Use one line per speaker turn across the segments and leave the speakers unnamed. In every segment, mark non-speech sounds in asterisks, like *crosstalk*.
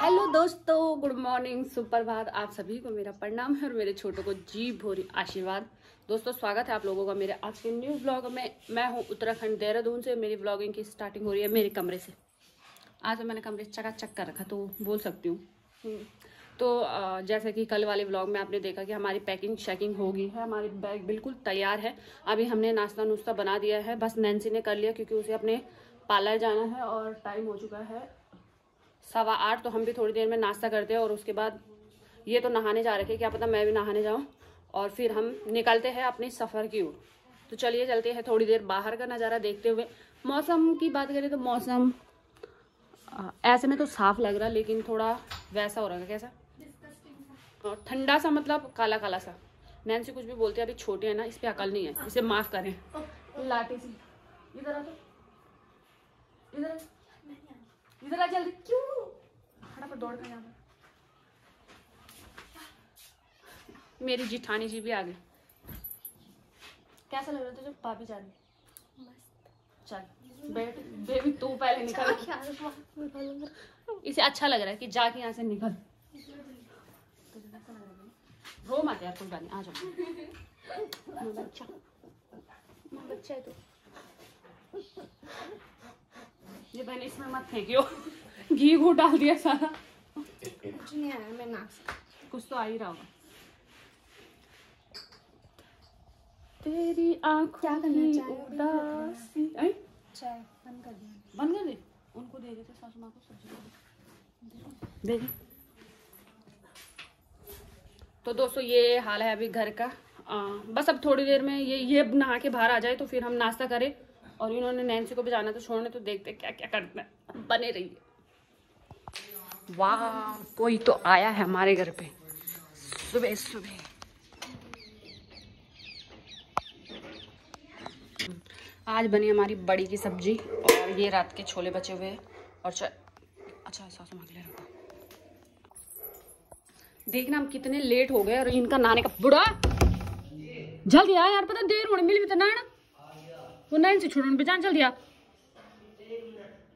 Hello दोस्तों, good morning, सुप्रभात। आप सभी को मेरा प्रणाम है और मेरे छोटों को जी भोरी आशीर्वाद। दोस्तों, स्वागत है आप लोगों का मेरे आज के न्यू ब्लॉग में। मैं हूँ उत्तराखंड देहरादून से। मेरी ब्लॉगिंग की स्टार्टिंग हो रही है मेरे कमरे से। आज मैंने कमरे चकाचक कर रखा तो बोल सकती हूँ। तो जैसे कि कल वाले ब्लॉग में आपने देखा कि हमारी पैकिंग शैकिंग हो गई है, हमारी बैग बिल्कुल तैयार है। अभी हमने नाश्ता नुश्ता बना दिया है, बस नैन्सी ने कर लिया क्योंकि उसे अपने पार्लर जाना है और टाइम हो चुका है सवा आठ तो हम भी थोड़ी देर में नाश्ता करते हैं और उसके बाद ये तो नहाने जा रखे क्या पता मैं भी नहाने जाऊँ और फिर हम निकलते हैं अपने सफ़र की ओर। तो चलिए चलते हैं थोड़ी देर बाहर का नज़ारा देखते हुए। मौसम की बात करें तो मौसम ऐसे में तो साफ़ लग रहा लेकिन थोड़ा वैसा हो रहा है। कैसा? ठंडा सा मतलब काला काला सा। नैन्सी कुछ भी बोलते हैं अभी छोटे हैं ना इस पे अकल नहीं है। इसे माफ़ करें। लाठी सी। इधर आ तो। इधर आ। इधर आ जल्दी। क्यों? फटाफट दौड़ कर यहाँ मेरी जिठानी जी भी आ गई कैसा लग रहा था जब भाभी जा रही चल। बैठ बेबी तू पहले निकल। इसे अच्छा लग रहा है कि जाके यहाँ से निकल। है? रो मत यार कोई बात नहीं आ जाओ। *laughs* बच्चा बच्चा है तो। ये बहन इसमें मत फेंकियो घी घू डाल दिया सारा।
कुछ नहीं आया मैं नाश्ता
कुछ तो आ ही रहा होगा। तेरी आँखों की
हो?
उदासी?
चाय बंद
उनको दे देते सासू माँ को सब्ज़ी दे तो दोस्तों ये हाल है अभी घर का। आ, बस अब थोड़ी देर में ये ये नहा के बाहर आ जाए तो फिर हम नाश्ता करें। और इन्होंने नैन्सी को भी जाना तो छोड़ने तो देखते क्या क्या करते हैं बने रहिए। वाह कोई तो आया है हमारे घर पे। सुबह सुबह आज बनी हमारी बड़ी की सब्ज़ी और ये रात के छोले बचे हुए और च... अच्छा सासू के लिए रखा। देखना हम कितने लेट हो गए और इनका नहाने का बुढ़ा। जल्दी आ यार, पता देर होने मिली भी तो ना वो नैन से छोड़ने बेचान जल्दी आ।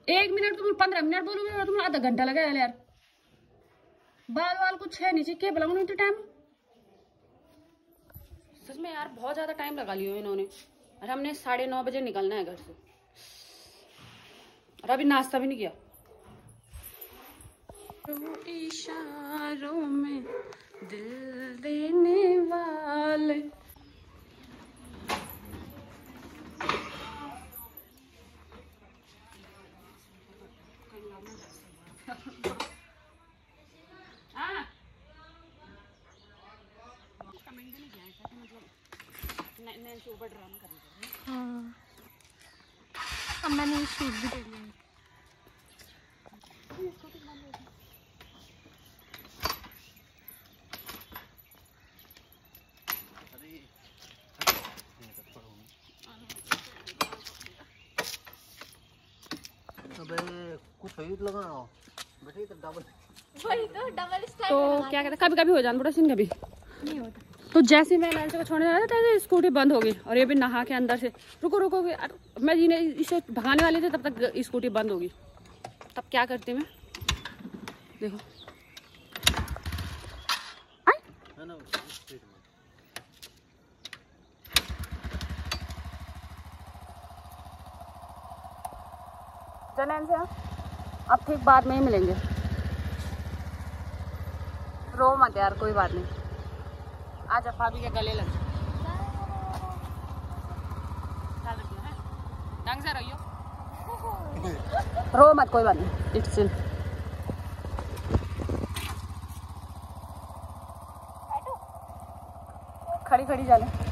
एक मिनट तुम पंद्रह मिनट बोलोगे तुम आधा घंटा लगा यार बाल वाल कुछ है नीचे के बुलाऊँगी तो टाइम सच में यार, बहुत ज़्यादा टाइम लगा लिया इन्होंने। और हमने साढ़े नौ बजे निकलना है घर से। और अभी नाश्ता भी नहीं किया। इशारों में दिल देने वाले। हाँ। ऊपर ड्रामा कर है।
अब मैंने शूट भी कर लिया
अबे कुछ सही तो तो डबल
तो डबल स्टाइल
तो क्या कहते कभी कभी हो जाता बड़ा सीन कभी।
नहीं होता।
तो जैसे मैं लंच को छोड़ने जा रहा था स्कूटी बंद हो गई और ये भी नहा के अंदर से। रुको रुको मैं जी ने इसे भगाने वाली थी, तब तक स्कूटी बंद होगी तब क्या करती मैं? देखो?
है?
अब ठीक बाद में ही मिलेंगे। रो मत यार, कोई बात नहीं। आज भाभी के गले लग रो मत कोई बात नहीं। इट्स खड़ी खड़ी चले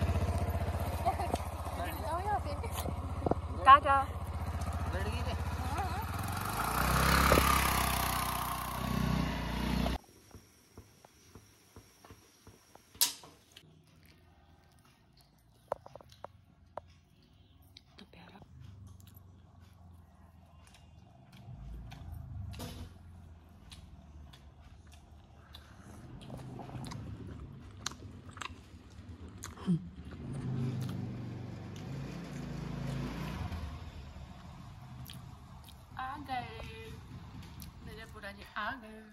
गए मेरे
पूरा जी
आ गए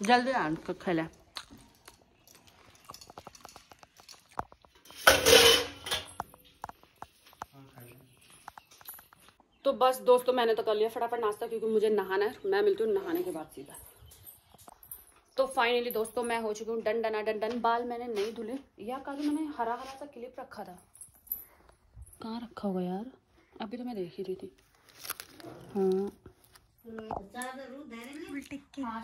जल्दी आन को खेला। तो बस दोस्तों, मैंने तो कर लिया फटाफट नाश्ता, क्योंकि मुझे नहाना है। मैं मिलती हूँ नहाने के बाद सीधा। तो फाइनली दोस्तों मैं हो चुकी हूँ। डन डना डन डन। बाल मैंने नहीं धुले। या कल मैंने हरा हरा सा क्लिप रखा था। कहाँ रखा होगा यार? अभी तो मैं देख ही रही थी। हाँ।
हाँ,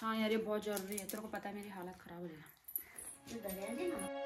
हाँ यार ये बहुत ज़रूरी है। तेरे को पता है मेरी हालत खराब हो जाएगी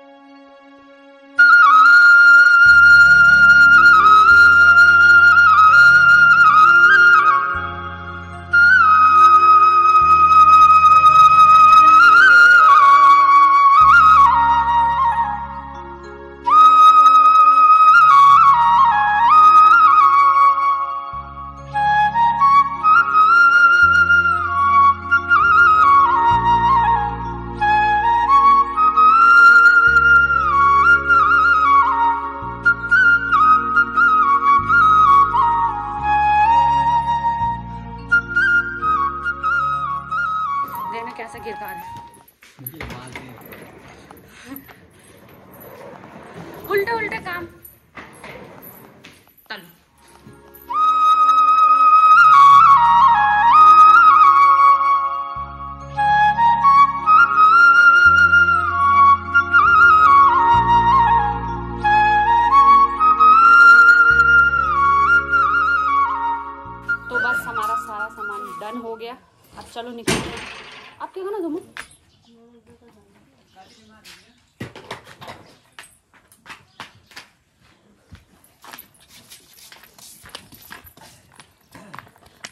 तुम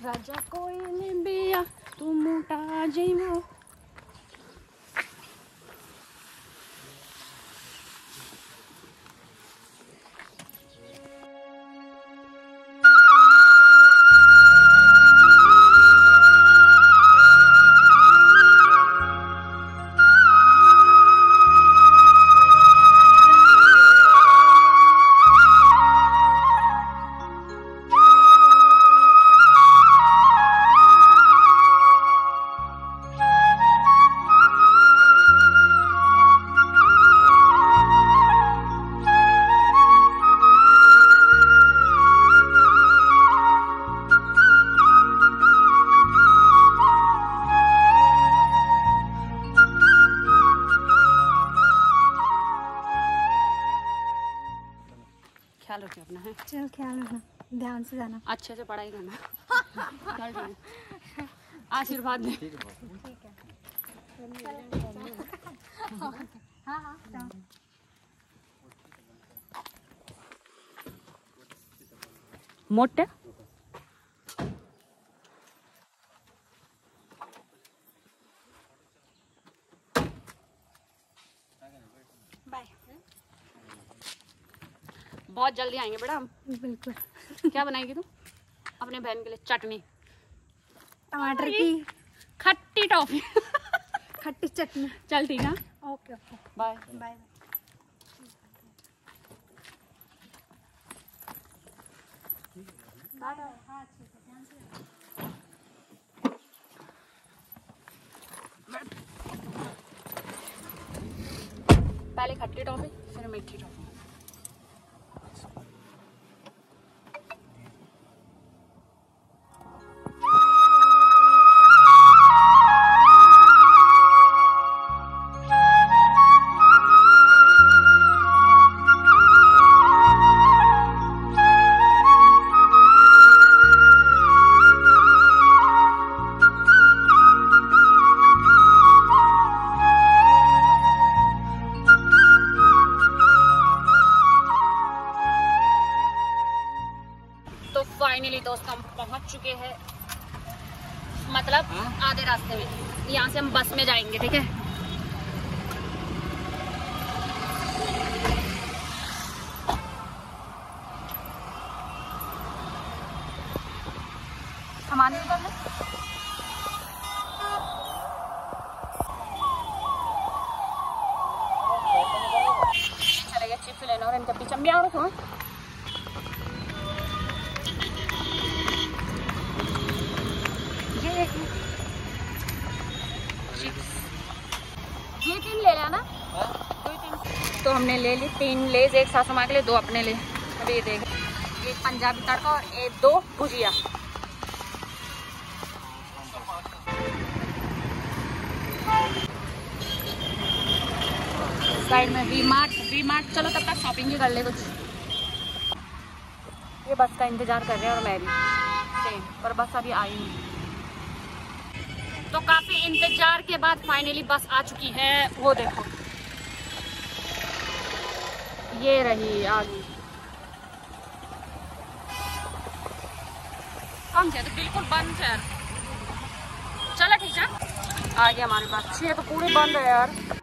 राजा कोई ने बिया तू मोटा जइमो
ध्यान से जाना।
अच्छे से पढ़ाई करना। चल ठीक है। आशीर्वाद दे
हाँ हाँ।
मोटे?
बाय
बहुत जल्दी आएँगे बेटा हम।
बिल्कुल।
क्या बनाएगी तू अपने बहन के लिए चटनी।
टमाटर की।
खट्टी टॉफी।
खट्टी चटनी।
चल ठीक है।
Okay okay.
बाय।
बाय।
पहले खट्टी टॉफी फिर मीठी टॉफी। रास्ते में। यहाँ से हम बस में जाएँगे, ठीक है? चले गए चिप्स लेने और इनके पीछे। भी आ रहे थे हमने ले ली तीन लेज, एक सासू माँ के लिए, दो अपने लिए। अभी ये देख। एक पंजाबी तड़का और एक दो भुजिया। में चलो तब तक शॉपिंग ही कर ले कुछ। ये बस का इंतज़ार कर रहे हैं और मैं भी। सेम पर बस अभी आई नहीं। तो काफ़ी इंतज़ार के बाद फाइनली बस आ चुकी है। वो देखो। ये रही आगे। तो बिल्कुल बंद है चलो ठीक है। आगे हमारे पास छः तो पूरे बंद है यार।